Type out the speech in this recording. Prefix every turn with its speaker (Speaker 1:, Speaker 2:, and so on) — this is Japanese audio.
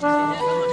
Speaker 1: ね。